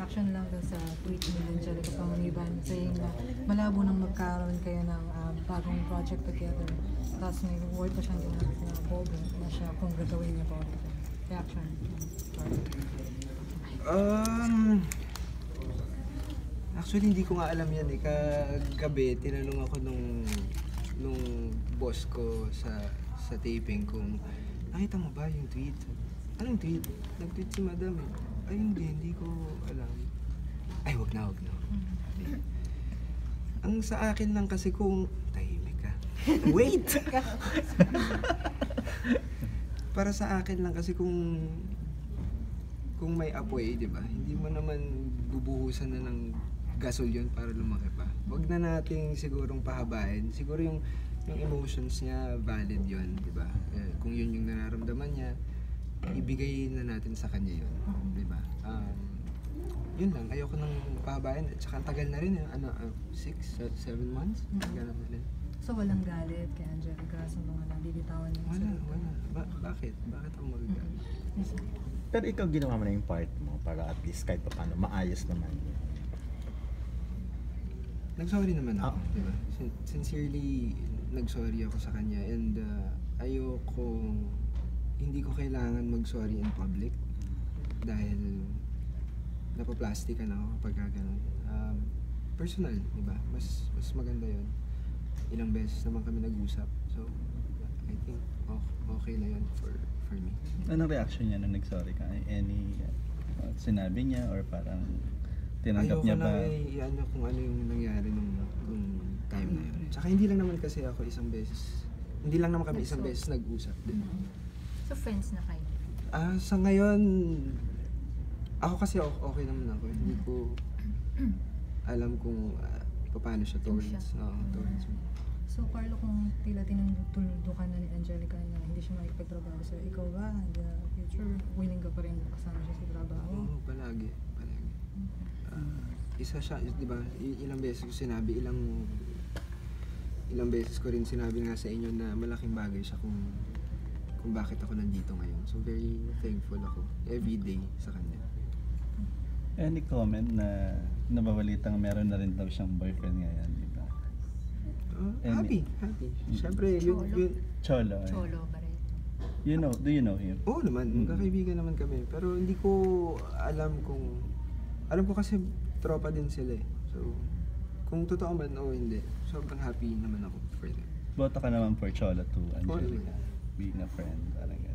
reaction lang dun sa tweet ni Angelica Panganiban saying na malabo nang magkaroon kayo ng um, bagong project together. Tapos may word pa siyang ginamit na bold na siya kung gagawin niya ulit. Reaction. Um, actually, hindi ko nga alam yan eh. Kagabi, tinanong ako nung, nung boss ko sa, sa taping kung nakita mo ba yung tweet? Anong tweet? Nag-tweet si madam eh. Ay, hindi, hindi ko alam. Ay, wag na, wag na. Ang sa akin lang kasi kung... Tahimik ka. Wait! Para sa akin lang kasi kung kung may apoy, di ba? Hindi mo naman bubuhusan na ng gasol yun para lumaki pa. Huwag na nating sigurong pahabain. Siguro yung yung emotions niya valid yun, di ba? Eh, kung yun yung nararamdaman niya, ibigay na natin sa kanya yun, di ba? Um, yun lang, ayoko nang pahabain. At saka tagal na rin, eh. ano, uh, six, se- seven months? Ganun na rin. So walang galit kay Angelica sa mga nabibitawan niya. Wala, wala. Ba- bakit? Bakit ako magagalit? Yes. Pero ikaw ginawa mo na yung part mo para at least kahit pa paano maayos naman. Nag-sorry naman ako, Ah. di ba? Sin- Sincerely, nag-sorry ako sa kanya and uh, ayoko, hindi ko kailangan mag-sorry in public dahil napaplastikan ako kapag gano'n. Um, personal, di ba? Mas, mas maganda yon Ilang beses naman kami nag-usap. So, I think o- okay na yun for, for me. Anong reaction niya nung nag-sorry ka? Any uh, sinabi niya or parang tinanggap Ayoko niya na ba? eh, ano kung ano yung nangyari nung, nung time na yun. Tsaka hindi lang naman kasi ako isang beses. Hindi lang naman kami isang beses nag-usap din. So friends na kayo? Ah, sa ngayon, ako kasi okay naman ako. Hindi ko alam kung ah, paano siya towards, siya. oo, towards me. So Carlo, kung tila tinutuldo ka na ni Angelica na hindi siya makipagtrabaho sa'yo, ikaw ba in the future, willing ka pa rin kasama siya sa trabaho? Oo, palagi, palagi. Ah, isa siya, di ba, ilang beses ko sinabi, ilang ilang beses ko rin sinabi nga sa inyo na malaking bagay siya kung kung bakit ako nandito ngayon. So very thankful ako every day sa kanya. Any comment na nababalitang meron na rin daw siyang boyfriend ngayon, di ba? Ah, Any- happy, happy. Siyempre, yun, Cholo. yun, Cholo. eh. Cholo ba rin? You know, do you know him? Oo naman, Mm. magkakaibigan naman kami. Pero hindi ko alam kung... Alam ko kasi tropa din sila eh. So, kung totoo man o hindi, sobrang happy naman ako for them. Bota ka naman for Cholo to Angelica. Being a friend, parang.